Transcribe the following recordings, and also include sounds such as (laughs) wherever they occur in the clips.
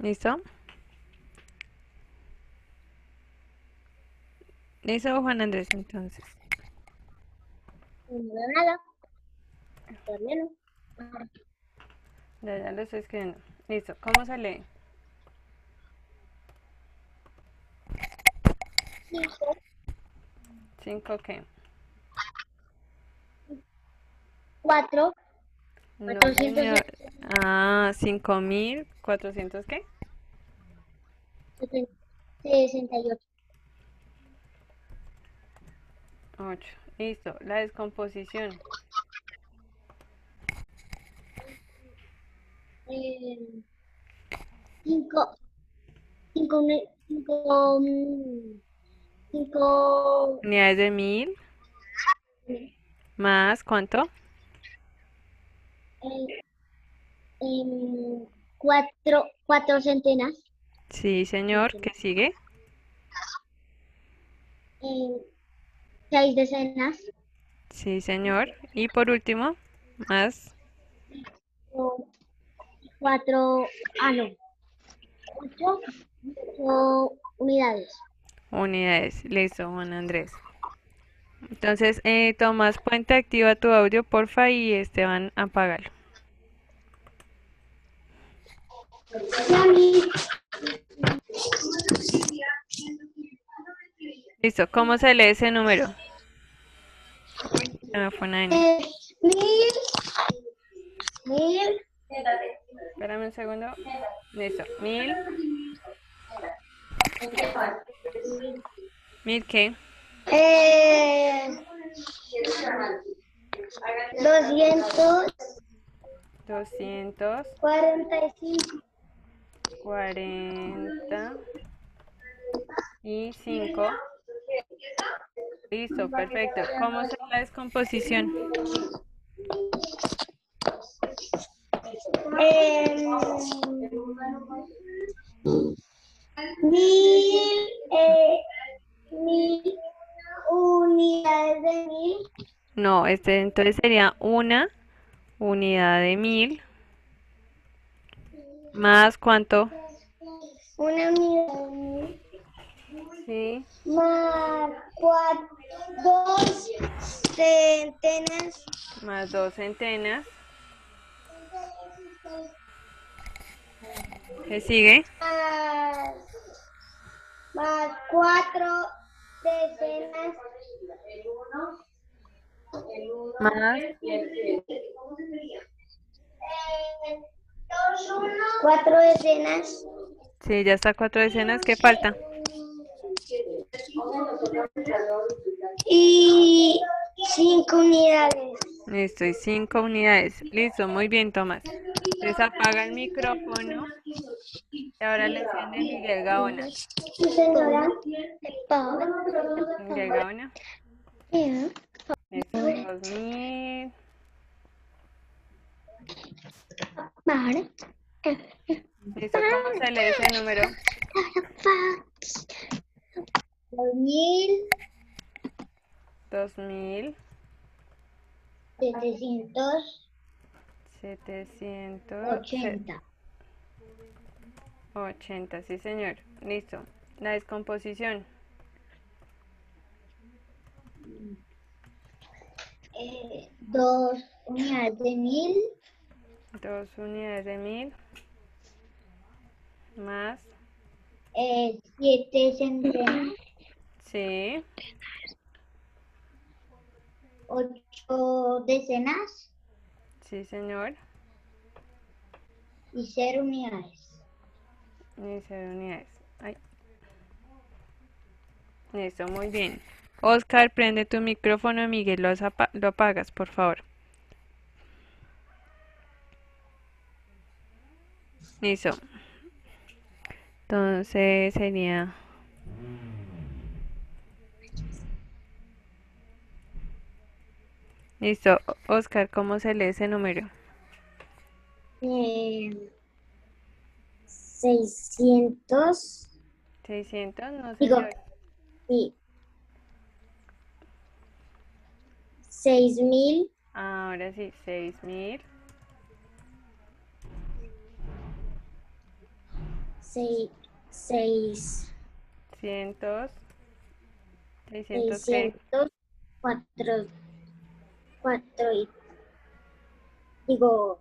¿Listo? ¿Listo, Juan Andrés, entonces? No veo nada. No. Ya, ya lo estoy escribiendo. Listo, ¿cómo se lee? Cinco, ¿Cinco qué? cuatro, No, 400. señor. Ah, cinco mil cuatrocientos qué? sesen- sesenta y ocho. Ocho. Listo, la descomposición. Eh, cinco, cinco, uni- cinco, mm, cinco, Unidades de mil. Más, ¿cuánto? eh, em, cuatro, cuatro centenas, Sí, señor. ¿Qué sigue? em, seis decenas, Sí, señor. Y por último, más. cuatro, ah no, ocho, ocho unidades. Unidades. Listo, Juan Andrés. Entonces, eh, Tomás Puente, activa tu audio, porfa, y Esteban, apágalo. Listo, ¿cómo se lee ese número? Se me fue una N. Mil, mil, Espérame un segundo. Listo, mil. ¿Mil qué? eh, doscientos Doscientos cuarenta y cinco, cuarenta y cinco. Listo, perfecto. ¿Cómo es la descomposición? mil, eh, mil unidades de mil, No, este entonces sería una unidad de mil más cuánto? una unidad Sí. más cuatro, dos centenas, Más dos centenas. ¿Qué sigue? más, más cuatro decenas, Más eh, cuatro decenas, Sí, ya está cuatro decenas. ¿Qué falta? y cinco unidades. Listo, y cinco unidades. Listo, muy bien, Tomás. Les apaga el micrófono. Y ahora le enciende Miguel Gaona. Señora. Miguel Gaona. Listo, dos mil. Listo, ¿cómo se lee ese número? Dos mil Dos mil setecientos setecientos ochenta. ochenta. Sí, señor. Listo. La descomposición. Eh, dos unidades de mil, Dos unidades de mil. Más. eh, siete centenas, Sí. ocho decenas Sí, señor. y cero unidades. Y cero unidades. Ay. Listo, muy bien. Oscar, prende tu micrófono, Miguel, lo, lo apagas, por favor. Listo. Entonces sería... Listo. Oscar, ¿cómo se lee ese número? Eh, seiscientos 600, no Digo. señor. y seis mil Ahora sí, 6000. Seis, seis, Cientos. Seiscientos qué? seiscientos, cuatro, cuatro y, digo,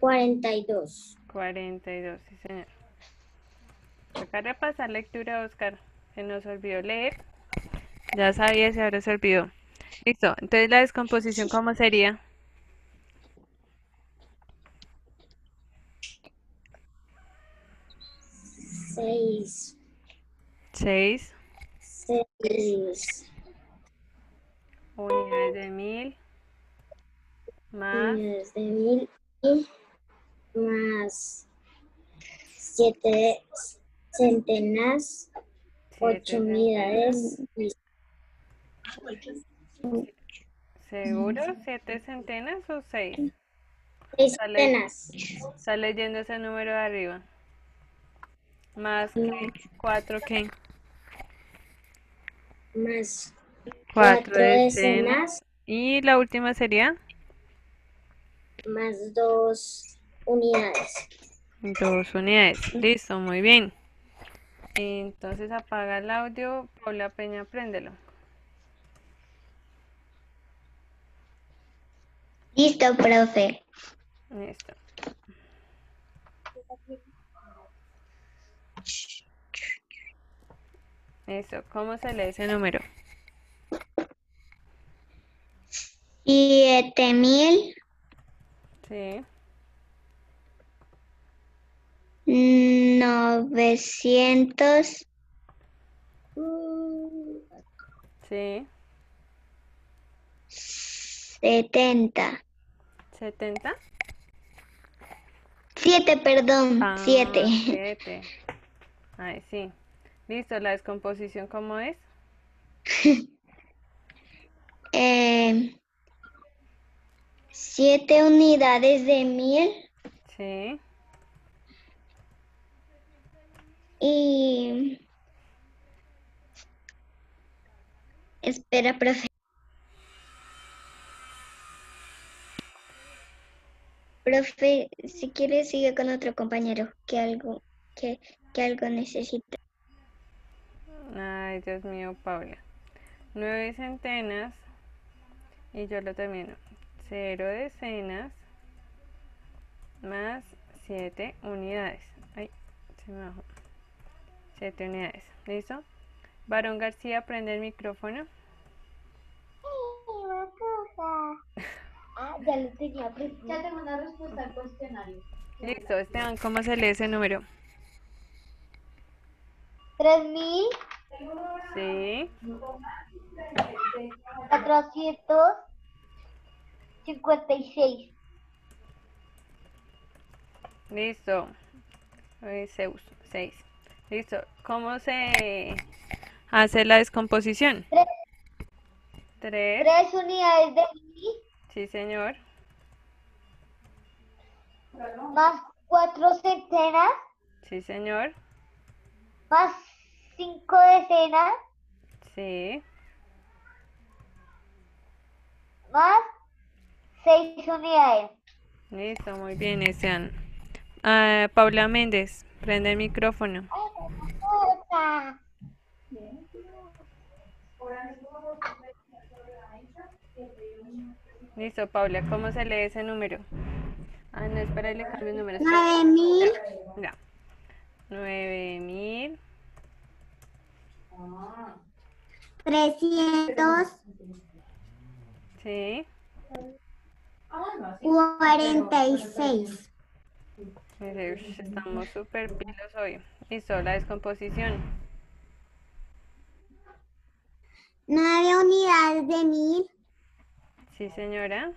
cuarenta y dos. 42, sí señor. Toca repasar lectura, Oscar. Se nos olvidó leer. Ya sabía si ahora se olvidó. Listo. Entonces la descomposición, ¿cómo sería? Seis, 6 seis, unidades de mil más unidades de mil y más siete centenas, ocho siete unidades y ¿Seguro? ¿Siete centenas o seis? seis centenas. Está leyendo ese número de arriba. Más que cuatro que más cuatro cuatro decenas. decenas Y la última sería más dos unidades. dos unidades. Listo, muy bien. Entonces apaga el audio. Paula Peña, préndelo. Listo, profe. Listo. Eso, ¿cómo se lee ese número? Siete mil Sí, novecientos sí. setenta. ¿70? Siete, perdón, Ah, siete. siete. (laughs) Ay, sí. Listo, la descomposición, ¿cómo es? (laughs) Eh, siete unidades de mil Sí, y... Espera, profe. Profe, si quiere sigue con otro compañero que algo, que, que algo necesita. Ay, Dios mío, Paula. Nueve centenas. Y yo lo termino. Cero decenas. Más siete unidades. Ay, se me bajó. Siete unidades. ¿Listo? Varón García, prende el micrófono. Ah, ya lo tenía Ya tengo una respuesta al cuestionario. Listo, Esteban, ¿cómo se lee ese número? Tres mil Sí, cuatrocientos cincuenta y seis. listo. Eh, Zeus, seis. Listo. ¿Cómo se hace la descomposición? Tres. Tres. Tres unidades de Sí, señor. más cuatro centenas Sí, señor. más cinco decenas Sí. más seis unidades. Listo, muy bien, Esteban. Ah, Paula Méndez, prende el micrófono. Listo, Paula, ¿cómo se lee ese número? Ah, no, espera, le cambio el número. espera. Nueve mil Ya. Nueve mil. trescientos Sí. cuarenta y seis. Mire, ush, Estamos súper pilos hoy. Listo, la descomposición. Nueve unidades de mil Sí, señora.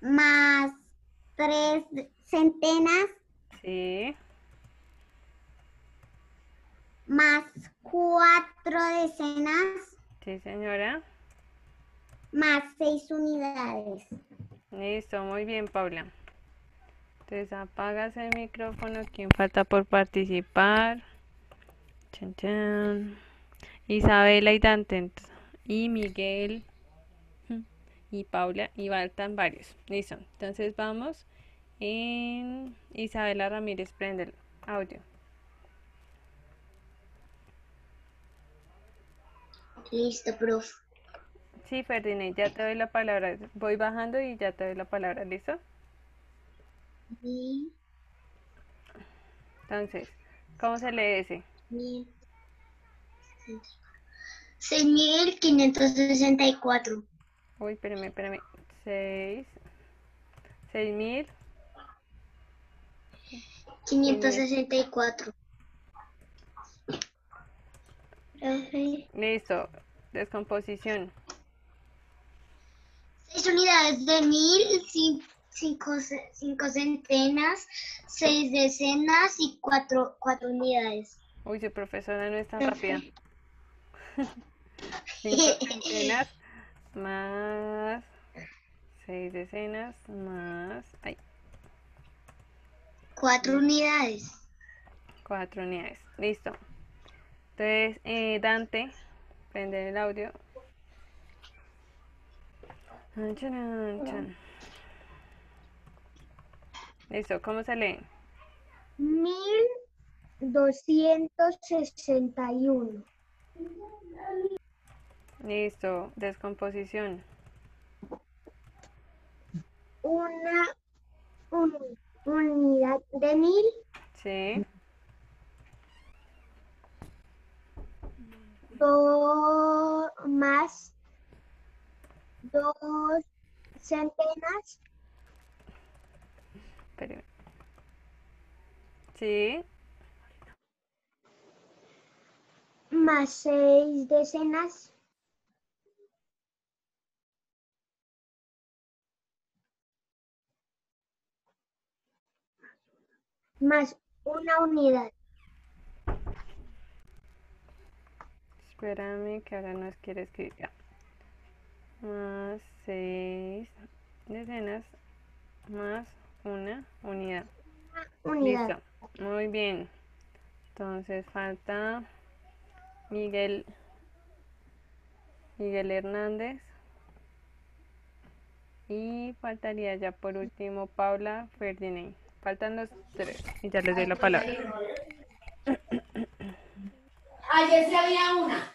más tres centenas Sí. Más cuatro decenas Sí, señora. más seis unidades. Listo, muy bien, Paula. Entonces apagas el micrófono. ¿Quién falta por participar? Chan, chan. Isabela y Dante. Y Miguel. Y Paula. Y faltan varios. Listo. Entonces vamos Y Isabela Ramírez, prende el audio. Listo, profe. Sí, Ferdinand, ya te doy la palabra. Voy bajando y ya te doy la palabra, ¿listo? Y Entonces, ¿cómo se lee ese? mil- seis mil quinientos sesenta y cuatro. Uy, espérame, espérame. Seis. Seis mil. Quinientos sesenta y cuatro. Listo. Descomposición. Seis unidades de mil, cin- cinco, ce- cinco centenas, seis decenas y cuatro, cuatro unidades. Uy, su profesora no es tan rápida. (laughs) Cinco centenas más seis decenas más ay, Cuatro unidades. cuatro unidades. Listo. Entonces, eh, Dante, prende el audio. Listo, ¿cómo se lee? Mil doscientos sesenta y uno. Listo, descomposición. Una un- unidad de mil Sí, dos más dos centenas espérame. Sí, más seis decenas más una unidad. Espérame que ahora nos quiere escribir. ya. Más seis decenas más una unidad. Unidad. Listo, muy bien. Entonces falta Miguel, Miguel Hernández. Y faltaría ya por último Paula Ferdinand. Faltan los tres y ya les doy la palabra. (clears throat) Ayer se había una.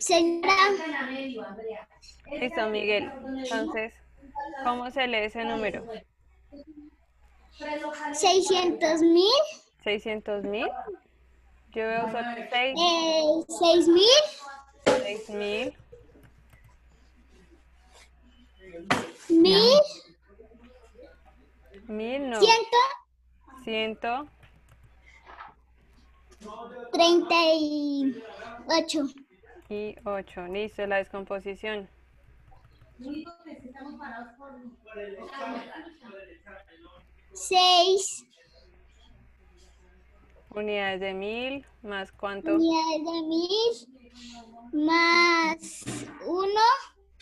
Señora. Listo, Miguel. Entonces, ¿cómo se lee ese número? 600 mil. 600 mil. Yo veo solo 6. Eh, mil. 6 mil. Mil. Mil, no. Ciento. Ciento. 38. Y 8. Listo, la descomposición. Seis. Unidades de mil, más cuánto? Unidades de mil, más uno.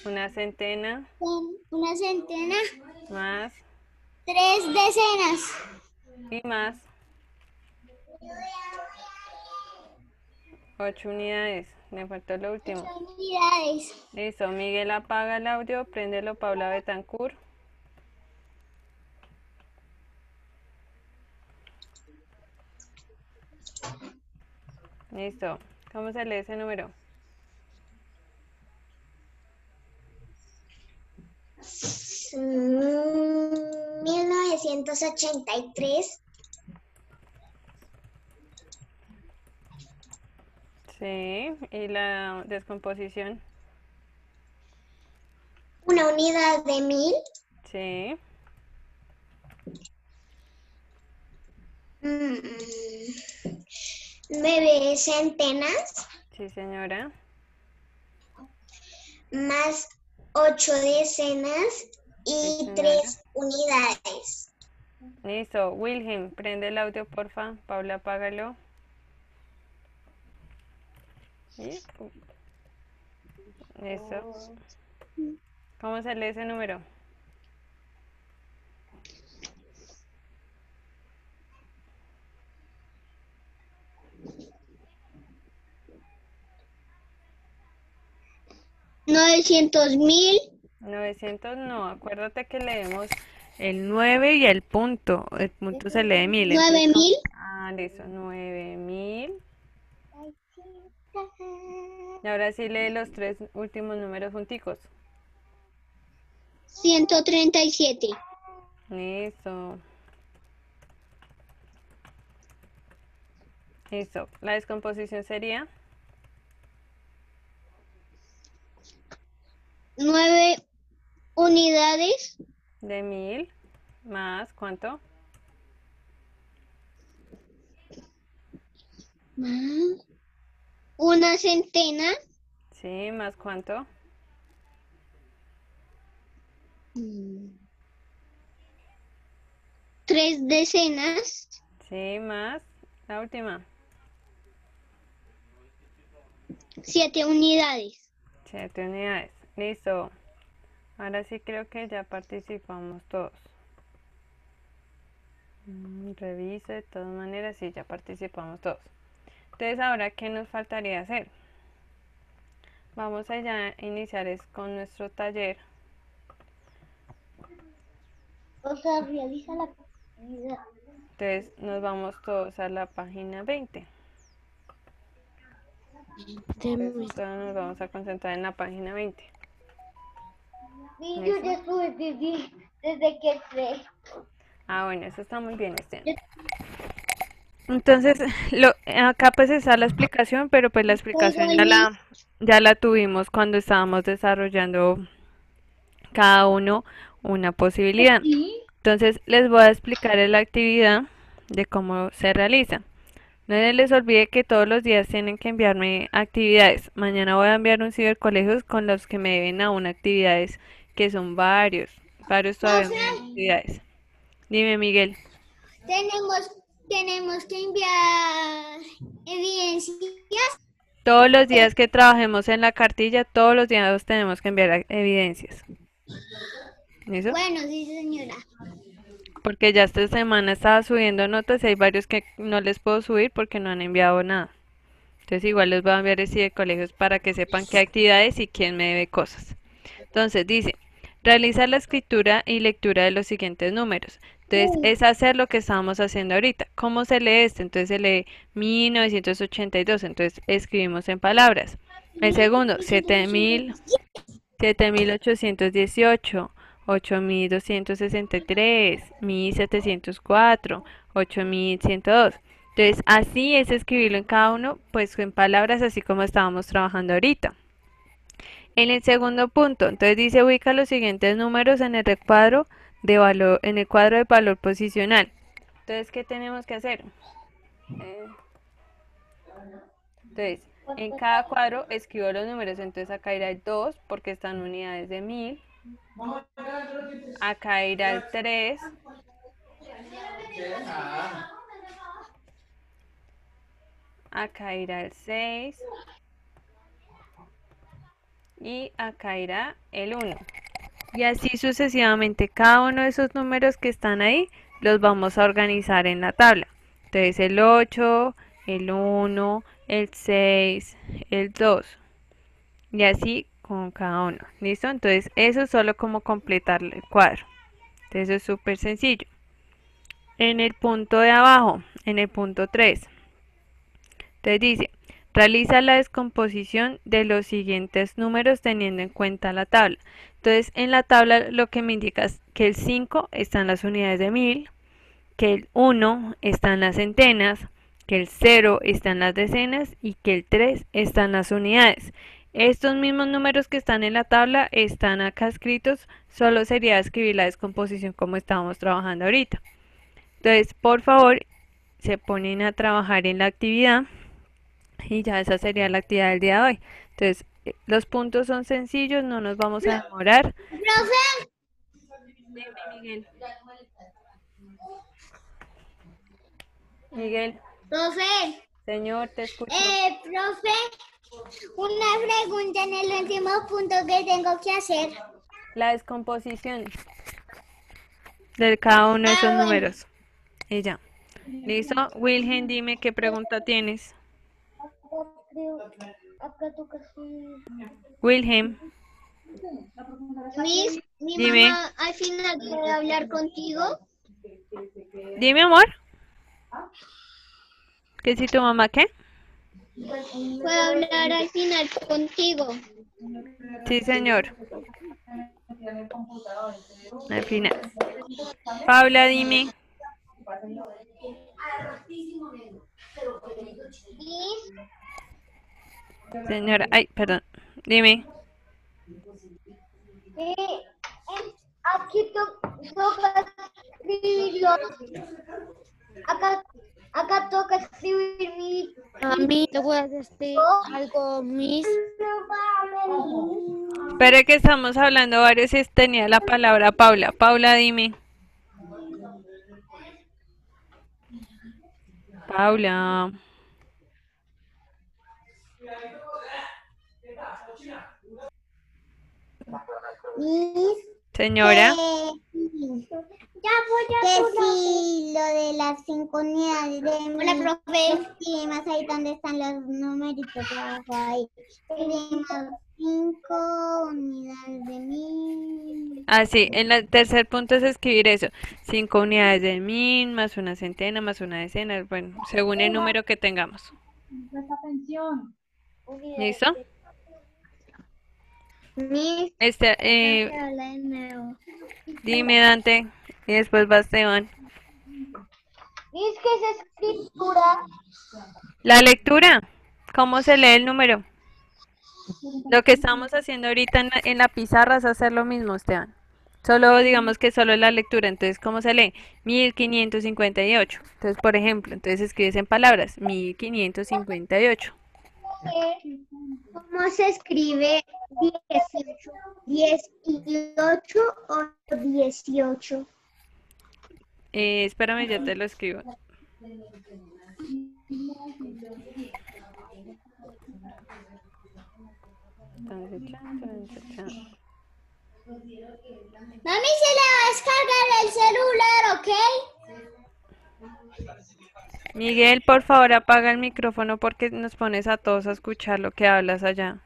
Una centena. Una centena. Más. Tres decenas. Y más. 8 unidades. Me faltó lo último. Ocho unidades. Listo, Miguel apaga el audio, préndelo Paula Betancourt. Listo. ¿Cómo se lee ese número? Mm, 1983, Sí, y la descomposición. una unidad de mil, Sí, mm, nueve centenas, sí señora. más ocho decenas y tres unidades. Listo, Wilhelm, prende el audio, porfa. Paula, apágalo. Y- Listo. ¿Cómo se lee ese número? Novecientos mil, 900 no, acuérdate que leemos El 9 y el punto. El punto se lee mil. Nueve mil. Ah, listo. 9000. Y ahora sí lee los tres últimos números junticos. Ciento treinta y siete. Listo. Listo. La descomposición sería Nueve unidades de 1000 más ¿cuánto? más una centena. Sí, más ¿cuánto? mm, Tres decenas. Sí, más la última. Siete unidades. Siete unidades. Listo. Ahora sí creo que ya participamos todos. Mm, Reviso de todas maneras, sí, ya participamos todos. Entonces, ahora, ¿qué nos faltaría hacer? Vamos a ya iniciar es con nuestro taller. O sea, realiza la Entonces, nos vamos todos a la página 20. Entonces, todos nos vamos a concentrar en la página 20. yo ya estuve desde, desde que entré. Ah, bueno, eso está muy bien, este. Entonces, (laughs) lo, acá pues está la explicación, pero pues la explicación ya la, ya la tuvimos cuando estábamos desarrollando cada uno una posibilidad. Entonces, les voy a explicar la actividad de cómo se realiza. No les olvide que todos los días tienen que enviarme actividades. Mañana voy a enviar un cibercolegio con los que me deben aún actividades, que son varios, varios todavía actividades. Dime, Miguel. Tenemos, tenemos que enviar evidencias. Todos los días que trabajemos en la cartilla, todos los días tenemos que enviar evidencias. ¿Listo? Bueno, sí, señora. Porque ya esta semana estaba subiendo notas y hay varios que no les puedo subir porque no han enviado nada. Entonces igual les voy a enviar ese de colegios para que sepan qué actividades y quién me debe cosas. Entonces dice, realiza la escritura y lectura de los siguientes números. Entonces es hacer lo que estábamos haciendo ahorita. ¿Cómo se lee este? Entonces se lee 1982. Entonces escribimos en palabras. El segundo, 7000, 7818. 8263, 1704, 8102. Entonces, así es escribirlo en cada uno, pues en palabras, así como estábamos trabajando ahorita. En el segundo punto, entonces dice ubica los siguientes números en el recuadro de valor, en el cuadro de valor posicional. Entonces, ¿qué tenemos que hacer? Eh, entonces, en cada cuadro escribo los números. Entonces, acá irá el 2 porque están unidades de 1000. Acá irá el 3. Acá irá el 6. Y acá irá el 1. Y así sucesivamente, cada uno de esos números que están ahí los vamos a organizar en la tabla. Entonces el 8, el 1, el 6, el 2. Y así con cada uno. ¿Listo? Entonces eso es solo como completar el cuadro. Entonces eso es súper sencillo. En el punto de abajo, en el punto 3. Entonces dice, realiza la descomposición de los siguientes números teniendo en cuenta la tabla. Entonces en la tabla lo que me indica es que el 5 está en las unidades de 1000, que el 1 está en las centenas, que el 0 está en las decenas y que el 3 está en las unidades. Estos mismos números que están en la tabla están acá escritos, solo sería escribir la descomposición como estábamos trabajando ahorita. Entonces, por favor, se ponen a trabajar en la actividad y ya esa sería la actividad del día de hoy. Entonces, eh, los puntos son sencillos, no nos vamos a demorar. Profe, Dime, Miguel. Miguel, profe, señor, te escucho. eh, profe, una pregunta en el último punto que tengo que hacer. La descomposición de cada uno de esos Ah, bueno. números. Y ya. ¿Listo? Wilhelm, dime qué pregunta tienes. Wilhelm, Miss, Mi Dime. mamá al final puede hablar contigo. Dime, amor. ¿Que si tu mamá qué? Puedo hablar al final contigo. Sí, señor. Al final. Paula, dime. Miss, Señora, ay, perdón. Dime. eh, aquí to- toca escribirlo. Acá, acá toca escribir mi... A mí te voy a decir algo, Miss. Espere que estamos hablando varios y tenía la palabra Paula. Paula, dime. Paula. Señora. Ya voy a que sí, lo de las cinco unidades de Hola, profe. Sí, más ahí donde están los numeritos abajo ahí. Tenemos cinco unidades de mil. Ah, sí, en el tercer punto es escribir eso. Cinco unidades de mil, más una centena, más una decena, bueno, según el número que tengamos. ¿Listo? Miss, Este, eh, dime Dante, y después va Esteban. Miss, ¿qué es escritura? La lectura, ¿cómo se lee el número? Lo que estamos haciendo ahorita en la, en la pizarra es hacer lo mismo, Esteban. Solo digamos que solo es la lectura. Entonces, ¿cómo se lee? 1558. Entonces, por ejemplo, entonces escribes en palabras 1558. ¿Cómo se escribe 18? ¿18 o 18? Eh, espérame, ya te lo escribo. Mami, se le va a descargar el celular, ¿ok? Miguel, por favor, apaga el micrófono porque nos pones a todos a escuchar lo que hablas allá.